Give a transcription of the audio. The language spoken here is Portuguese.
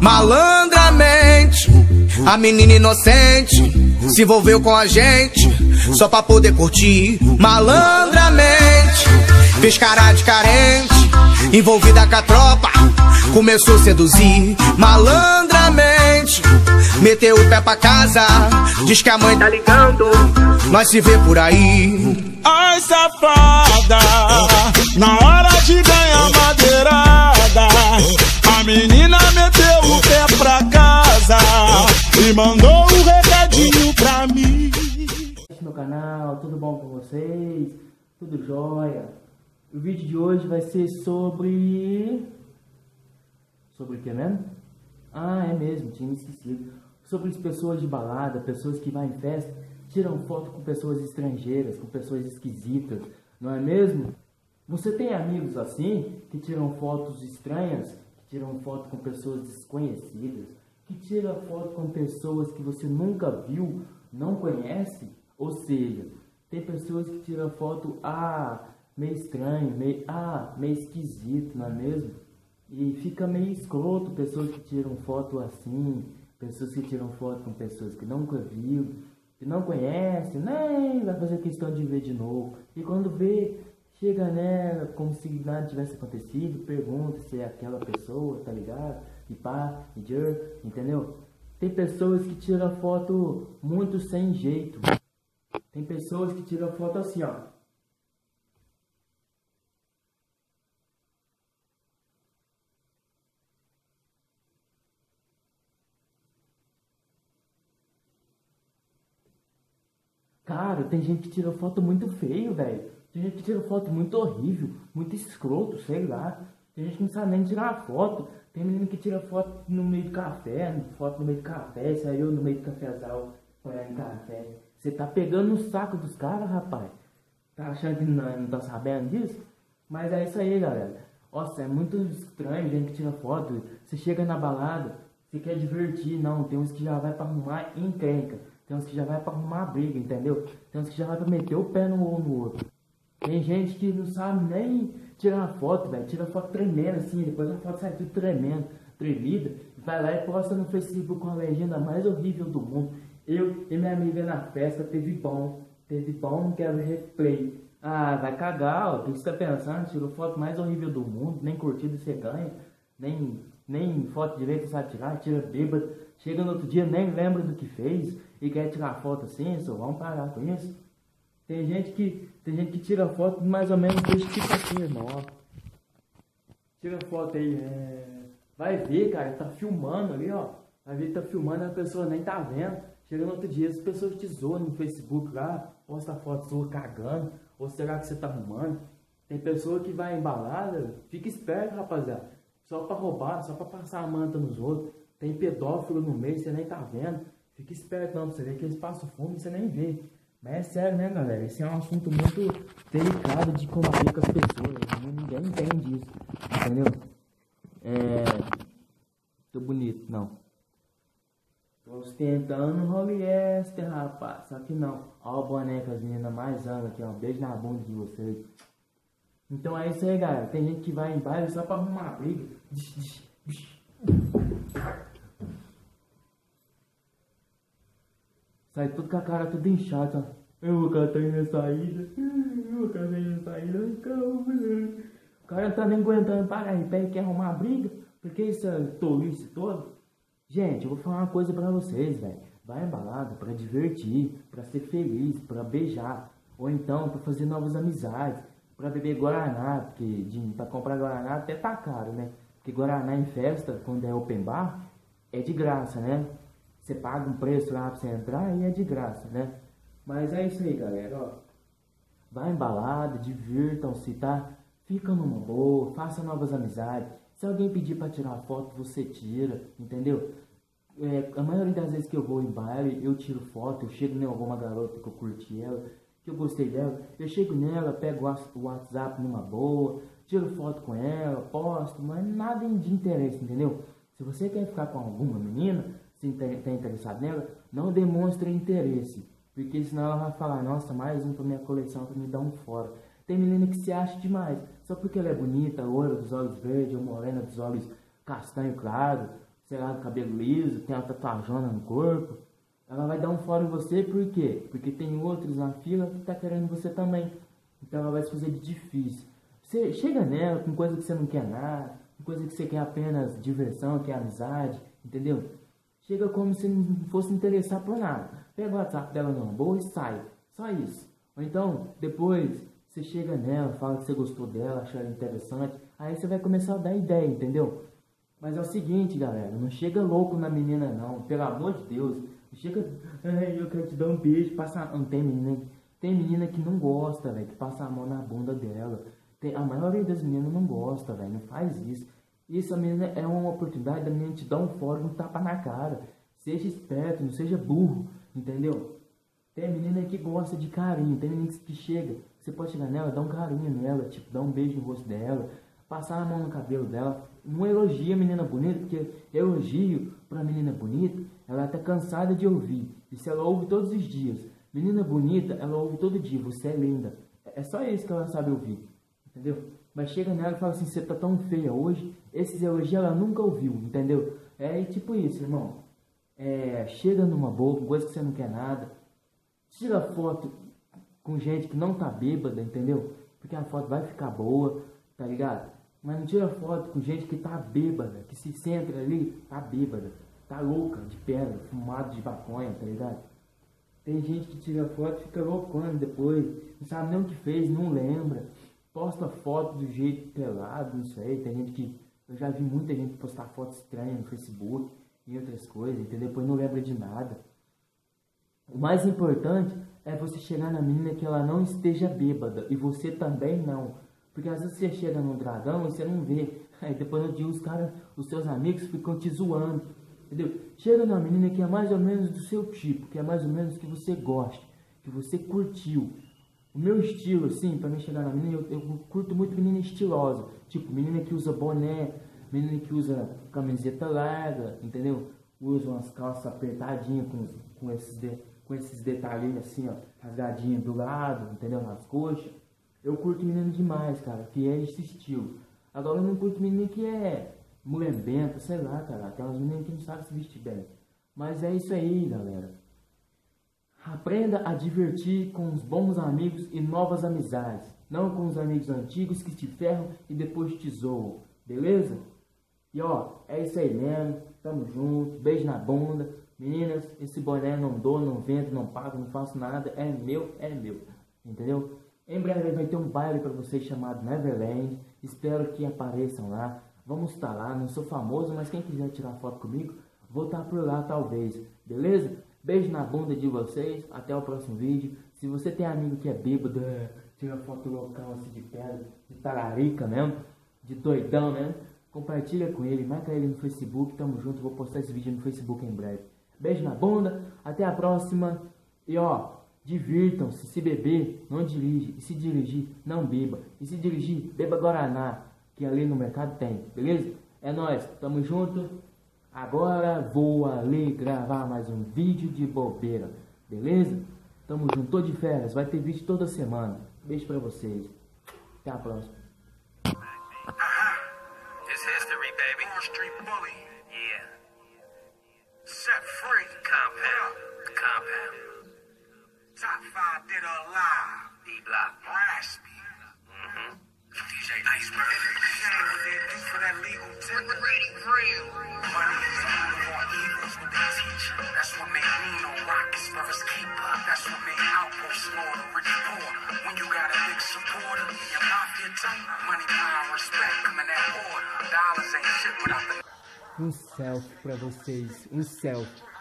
Malandramente, a menina inocente se envolveu com a gente só pra poder curtir. Malandramente, fez cara de carente, envolvida com a tropa, começou a seduzir. Malandramente, meteu o pé pra casa, diz que a mãe tá ligando, nós se vê por aí. Ai, safada, na hora de ganhar madeirada, a menina meteu o pé pra casa e mandou um recadinho pra mim. meu canal, tudo bom com vocês? Tudo jóia? O vídeo de hoje vai ser sobre... Sobre o que mesmo? Ah, é mesmo, tinha me esquecido. Sobre as pessoas de balada, pessoas que vão em festa, tiram foto com pessoas estrangeiras, com pessoas esquisitas, não é mesmo? Você tem amigos assim, que tiram fotos estranhas, que tiram foto com pessoas desconhecidas, que tiram foto com pessoas que você nunca viu, não conhece? Ou seja, tem pessoas que tiram foto, ah, meio estranho, meio, ah, meio esquisito, não é mesmo? E fica meio escroto pessoas que tiram foto assim, pessoas que tiram foto com pessoas que nunca viu, que não conhece, nem vai fazer questão de ver de novo. E quando vê, chega nela como se nada tivesse acontecido, pergunta se é aquela pessoa, tá ligado? E pá, e jer, entendeu? Tem pessoas que tiram foto muito sem jeito. Tem pessoas que tiram foto assim, ó. Cara, tem gente que tira foto muito feio, velho. Tem gente que tira foto muito horrível, muito escroto, sei lá. Tem gente que não sabe nem tirar foto. Tem menino que tira foto no meio do café, foto no meio do café, saiu no meio do cafezal olhando café. Você tá pegando no saco dos caras, rapaz. Tá achando que não, não tá sabendo disso? Mas é isso aí, galera. Nossa, é muito estranho gente que tira foto. Você chega na balada, você quer divertir, não. Tem uns que já vai pra arrumar encrenca. Tem uns que já vai pra arrumar briga, entendeu? Tem uns que já vai pra meter o pé no um no outro. Tem gente que não sabe nem tirar foto, velho. Tira foto tremendo assim, depois a foto sai tudo tremendo, tremida. Vai lá e posta no Facebook com a legenda mais horrível do mundo. Eu e minha amiga na festa teve bom. Teve bom, quero replay. Ah, vai cagar, ó. O que você tá pensando? Tirou foto mais horrível do mundo, nem curtida você ganha, nem, nem foto direita sabe tirar, tira bêbado. Chega no outro dia, nem lembra do que fez e quer tirar foto assim, só vamos parar com isso. Tem gente que, tem gente que tira foto mais ou menos desse tipo assim, irmão, ó. Tira foto aí, é... Vai ver, cara, tá filmando ali, ó. Vai ver que tá filmando a pessoa nem tá vendo. Chega no outro dia, as pessoas te zoam no Facebook lá, posta foto sua cagando, ou será que você tá arrumando? Tem pessoa que vai embalada, fica esperto, rapaziada. Só pra roubar, só pra passar a manta nos outros. Tem pedófilo no meio, você nem tá vendo. Fica esperto não, você vê que eles passam fome e você nem vê. Mas é sério, né, galera? Esse é um assunto muito delicado de combater com as pessoas. Ninguém entende isso, entendeu? É... Tô bonito, não. Tô ostentando Romiester, rapaz. Só que não. Ó o que as meninas mais amam aqui, ó. Um beijo na bunda de vocês. Então é isso aí, galera. Tem gente que vai em baile só pra arrumar briga. Sai tudo com a cara tudo inchada. Eu vou cantar na saída. Eu vou cantar na saída. O cara não tá nem aguentando parar em pé e quer arrumar briga. Porque isso é tolice todo. Gente, eu vou falar uma coisa pra vocês, velho. Vai embalado pra divertir, pra ser feliz, pra beijar. Ou então pra fazer novas amizades. Pra beber Guaraná, porque pra comprar Guaraná até tá caro, né? Porque Guaraná em festa, quando é open bar, é de graça, né? Você paga um preço lá pra você entrar e é de graça, né? Mas é isso aí, galera, ó. Vai embalado, divirtam-se, tá? Fica numa boa, faça novas amizades. Se alguém pedir para tirar foto, você tira, entendeu? É, a maioria das vezes que eu vou em baile, eu tiro foto, eu chego em alguma garota que eu curti ela, que eu gostei dela, eu chego nela, pego o WhatsApp numa boa, tiro foto com ela, posto, mas nada de interesse, entendeu? Se você quer ficar com alguma menina, se está interessado nela, não demonstre interesse. Porque senão ela vai falar, nossa, mais um pra minha coleção pra me dar um fora. Tem menina que se acha demais, só porque ela é bonita, loira dos olhos verdes, ou morena dos olhos castanho claro, sei lá, cabelo liso, tem uma tatuajona no corpo. Ela vai dar um fora em você, por quê? Porque tem outros na fila que tá querendo você também. Então ela vai se fazer de difícil. Você chega nela com coisa que você não quer nada, com coisa que você quer apenas diversão, quer amizade, entendeu? Chega como se não fosse interessar por nada. Pega o WhatsApp dela numa boa e sai. Só isso. Ou então, depois, você chega nela, fala que você gostou dela, achou ela interessante. Aí você vai começar a dar ideia, entendeu? Mas é o seguinte, galera. Não chega louco na menina, não. Pelo amor de Deus. Chega... Ai, eu quero te dar um beijo. Passa... Não tem menina... Tem menina que não gosta, velho. Que passa a mão na bunda dela. Tem... A maioria das meninas não gosta, velho. Não faz isso. Isso, a menina, é uma oportunidade da menina te dar um fora, um tapa na cara. Seja esperto, não seja burro, entendeu? Tem menina que gosta de carinho, tem menina que chega, você pode chegar nela, dar um carinho nela, tipo, dar um beijo no rosto dela, passar a mão no cabelo dela. Não elogia a menina bonita, porque elogio pra menina bonita, ela tá cansada de ouvir. Isso ela ouve todos os dias. Menina bonita, ela ouve todo dia, você é linda. É só isso que ela sabe ouvir, entendeu? Mas chega nela e fala assim, você tá tão feia hoje, esses elogios ela nunca ouviu, entendeu? É tipo isso, irmão. É, chega numa boa, coisa que você não quer nada. Tira foto com gente que não tá bêbada, entendeu? Porque a foto vai ficar boa, tá ligado? Mas não tira foto com gente que tá bêbada, que se centra ali, tá bêbada, tá louca de pedra, fumado de baconha, tá ligado? Tem gente que tira foto e fica loucando depois, não sabe nem o que fez, não lembra posta foto do jeito pelado, não sei. Tem gente que. Eu já vi muita gente postar foto estranha no Facebook e outras coisas, entendeu? Depois não lembra de nada. O mais importante é você chegar na menina que ela não esteja bêbada e você também não. Porque às vezes você chega no dragão e você não vê. Aí depois no dia os caras, os seus amigos ficam te zoando. Entendeu? Chega na menina que é mais ou menos do seu tipo, que é mais ou menos que você gosta, que você curtiu. O meu estilo, assim, pra mim chegar na menina, eu, eu, curto muito menina estilosa. Tipo, menina que usa boné, menina que usa camiseta larga, entendeu? Usa umas calças apertadinhas com, com, esses, de, com esses detalhinhos assim, ó, rasgadinha do lado, entendeu? Nas coxas. Eu curto menina demais, cara, que é esse estilo. Agora eu não curto menina que é mulherbenta, sei lá, cara. Aquelas meninas que não sabem se vestir bem. Mas é isso aí, galera. Aprenda a divertir com os bons amigos e novas amizades, não com os amigos antigos que te ferram e depois te zoam, beleza? E ó, é isso aí mesmo, tamo junto, beijo na bunda. Meninas, esse boné não dou, não vendo, não pago, não faço nada, é meu, é meu, entendeu? Em breve vai ter um baile para vocês chamado Neverland, espero que apareçam lá. Vamos estar lá, não sou famoso, mas quem quiser tirar foto comigo, vou estar por lá talvez, beleza? Beijo na bunda de vocês. Até o próximo vídeo. Se você tem amigo que é bêbado, é, tira foto local assim de pedra, de talarica mesmo, de doidão mesmo, compartilha com ele, marca ele no Facebook. Tamo junto. Vou postar esse vídeo no Facebook em breve. Beijo na bunda. Até a próxima. E ó, divirtam-se. Se beber, não dirige. E se dirigir, não beba. E se dirigir, beba Guaraná, que ali no mercado tem. Beleza? É nóis. Tamo junto. Agora vou ali gravar mais um vídeo de bobeira, beleza? Tamo junto, tô de férias, vai ter vídeo toda semana. Beijo pra vocês. Até a próxima. Top alive. D-Block. Raspy. Mm-hmm. DJ Iceberg. What they do for that legal real. What they teach. That's what. That's what rich. When you got a big supporter. Money, power, respect that order. Dollars ain't shit without the... Um selfie pra vocês, um selfie.